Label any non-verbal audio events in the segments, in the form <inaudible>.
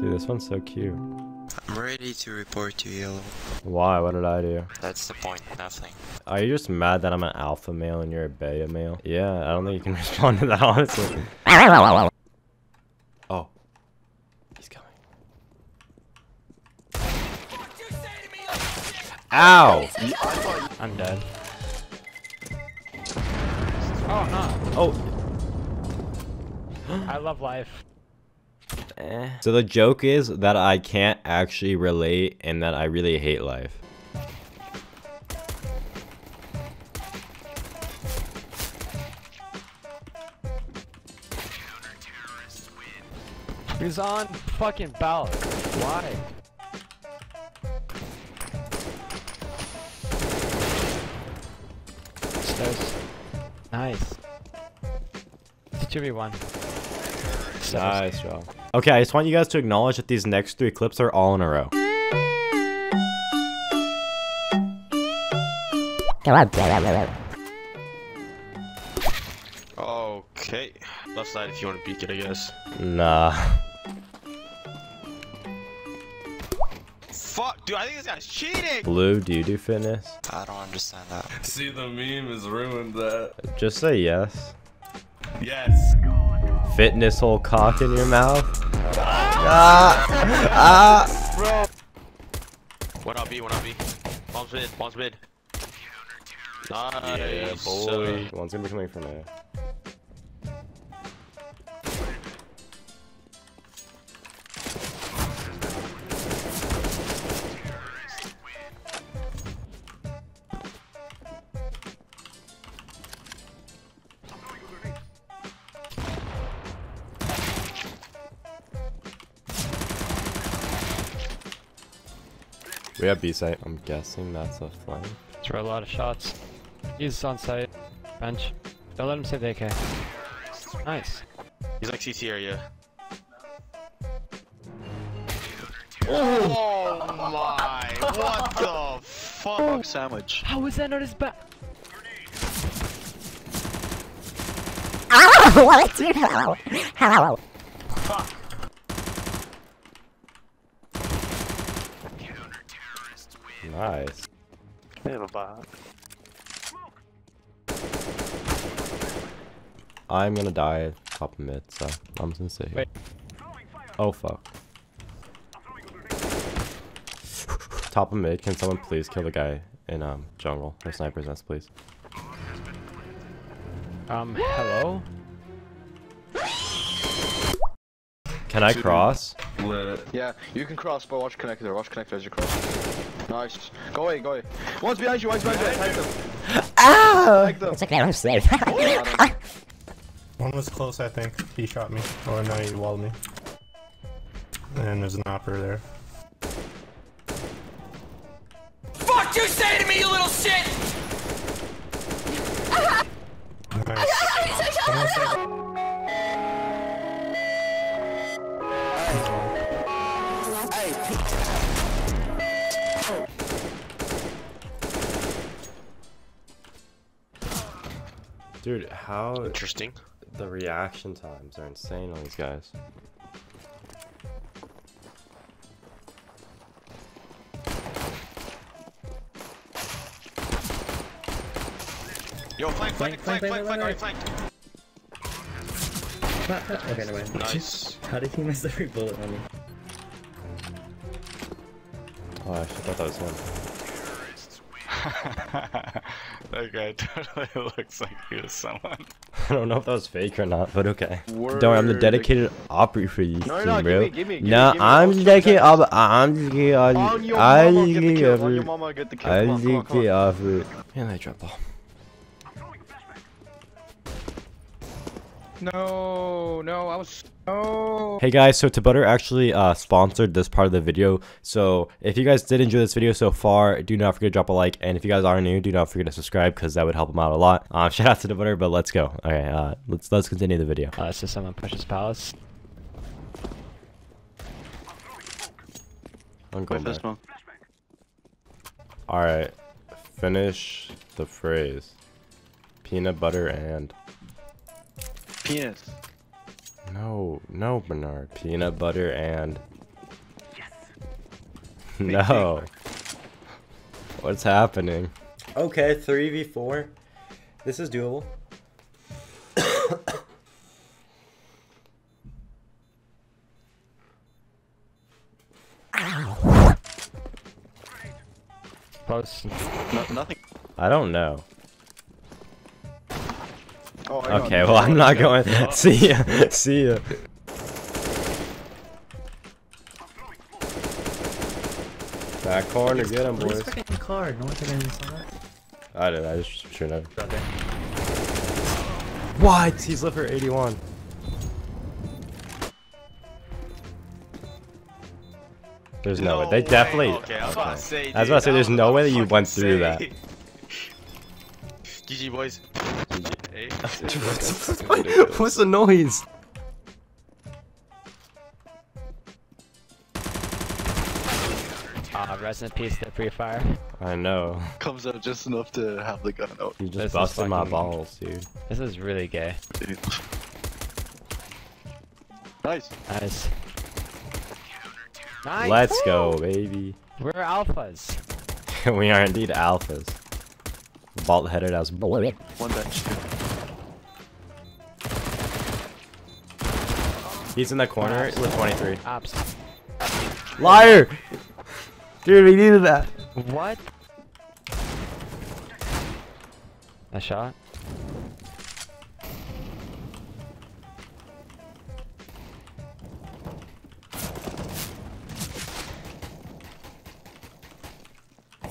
Dude, this one's so cute. I'm ready to report to you, Yellow. Why? What did I do? That's the point, nothing. Are you just mad that I'm an alpha male and you're a beta male? Yeah, I don't think you can <laughs> respond to that, honestly. <laughs> oh. He's coming. Ow! I'm dead. Oh no! Oh. <gasps> I love life. Eh. So the joke is that I can't actually relate and that I really hate life. He's on fucking ballot. Why? Stairs. Nice. It's 2v1. Nice job. Okay, I just want you guys to acknowledge that these next three clips are all in a row. Okay. Left side if you want to peek it, I guess. Nah. Fuck, dude, I think this guy's cheating! Blue, do you do fitness? I don't understand that. See, the meme has ruined that. Just say yes. Yes. Fitness hole cock in your mouth? Ah! Ah! Bro. One on B, one on B. Bombs mid, bombs mid. Nice. Yeah, boy. One's gonna be coming from there. We have B site. I'm guessing that's a flank. Throw a lot of shots. He's on site. Bench. Don't let him save the AK. Nice. He's like CT area. Oh my! What the fuck? Sandwich. How was that not his back? Nice. They have a bot. I'm gonna die top of mid, so I'm just gonna stay here. Wait. Oh fuck. top of mid, can someone please kill the guy in um jungle or sniper's nest, please? Um, hello? Can I cross? Lit. Yeah, you can cross, but watch connector. Watch connector as you cross. Nice. Go away, go away. One's behind you, one's behind you. Take them. Ah! Take them. It's okay, I'm safe. <laughs> One was close, I think. He shot me. Or no, he walled me. And there's an opera there. Fuck you say to me, you little shit! <laughs> Nice. Dude, how Interesting. the reaction times are insane on these guys. Yo, flank, flank, flank, flank, flank, already flanked. okay, never mind. Nice. How did he miss every bullet on me? Oh, I thought that was him. <laughs> that guy <laughs> totally looks like he was someone. I don't know if that was fake or not, but okay. Word. Don't worry, I'm the dedicated operator for you, No, you're team, not. bro. Give me, give me, give me, nah, give me. I'm I'll just shoot dedicated. that. I'm just dedicated. On your I mama, get the kill. On your give mama, get the kill. I Come on, come on, come dedicated on. off it. And I drop ball. No, no, I was. No. Hey guys, so TehButter actually uh, sponsored this part of the video. So if you guys did enjoy this video so far, do not forget to drop a like. And if you guys are new, do not forget to subscribe because that would help them out a lot. Uh, <laughs> shout out to TehButter, but let's go. Okay, uh, let's let's continue the video. Uh, it's just someone pushes palace. I'm going Wait, this back. one. All right, finish the phrase. Peanut butter and Penis. No, no, Bernard. Peanut butter and <laughs> No. What's happening? Okay, 3v4. This is doable. Close. No, nothing. I don't know. Oh, hang on. Okay, well I'm not going. <laughs> See ya. See ya. Back corner, get him, boys. fucking card. No one took anything. I did. I just should have. What? He's left for 81. There's no, way. They definitely. Okay, I was about to say. I was about to say, there's no way that you went through that. <laughs> GG boys. Hey. <laughs> What's the noise? Ah, rest in peace to Free Fire. I know. Comes out just enough to have the gun out. You just This is busted my balls, dude. This is really gay. Dude. Nice. Nice. Nice. Let's go, baby. We're alphas. <laughs> we are indeed alphas. Bald headed as bullet. One bench. He's in the corner with 23. Ops. Liar! Dude, we needed that. What? A shot?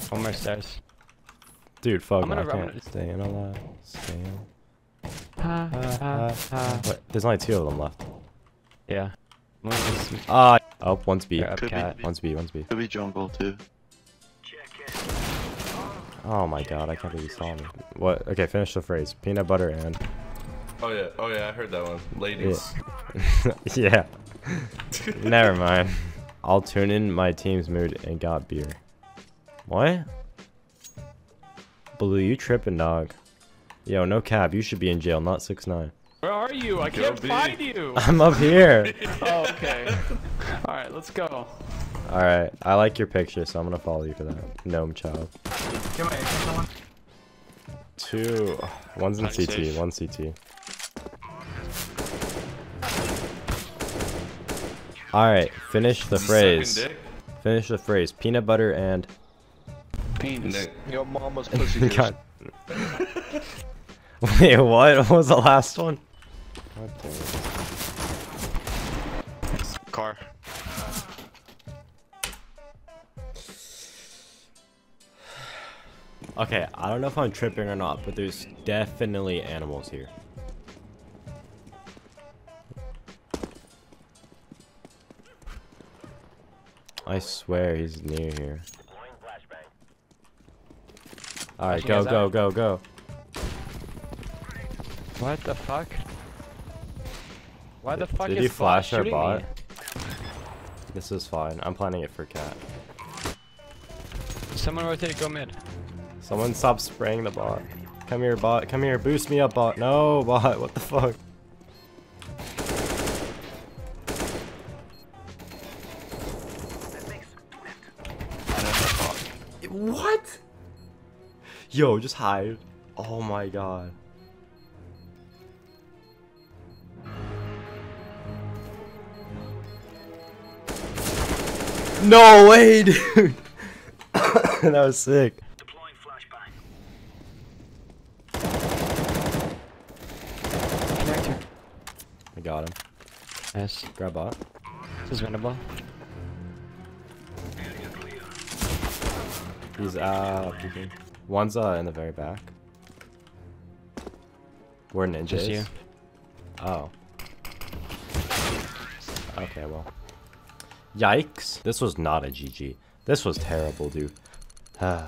One more stairs. Dude, fuck, I'm gonna- I can't gonna- stay in a alive. Stay in. Ha, ha, ha. Wait, there's only two of them left. Yeah. One is Ah, oh, one's B. Grab Could be. cat. One's B, one's B. Could be jungle too. Oh my god, I can't believe you saw me. What? Okay, finish the phrase. Peanut butter and. Oh yeah, oh yeah, I heard that one. Ladies. yeah. <laughs> <laughs> Never mind. I'll tune in my team's mood and got beer. What? Blue, you tripping, dog. Yo, no cap. You should be in jail, not 6 9 Where are you? I can't B. find you. <laughs> I'm up here. <laughs> oh, okay. All right, let's go. Alright, I like your picture, so I'm gonna follow you for that. Gnome child. Two. One's in Nice CT, save. one CT. Alright, finish the phrase. Finish the phrase. Peanut butter and. Penis. Nick. Your mama's <laughs> pussy juice. God. Wait, what? What was the last one? God damn it. Car. Okay, I don't know if I'm tripping or not, but there's definitely animals here. I swear he's near here. Alright, go, go, go, go. What the fuck? Why the fuck Did is you flash our bot? me? This is fine. I'm planning it for cat. Someone rotate, go mid. Someone stop spraying the bot. Come here, bot. Come here. Boost me up, bot. No, <laughs> bot. What the fuck? What? Yo, just hide. Oh my god. No way, dude. <laughs> that was sick. Connector. I got him. Yes. Grab bot. This is winnable. He's uh peeking. One's uh in the very back. Where ninja Just you. Oh. Okay, well. Yikes. This was not a GG. This was terrible, dude. <sighs> Ah.